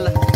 Paalam.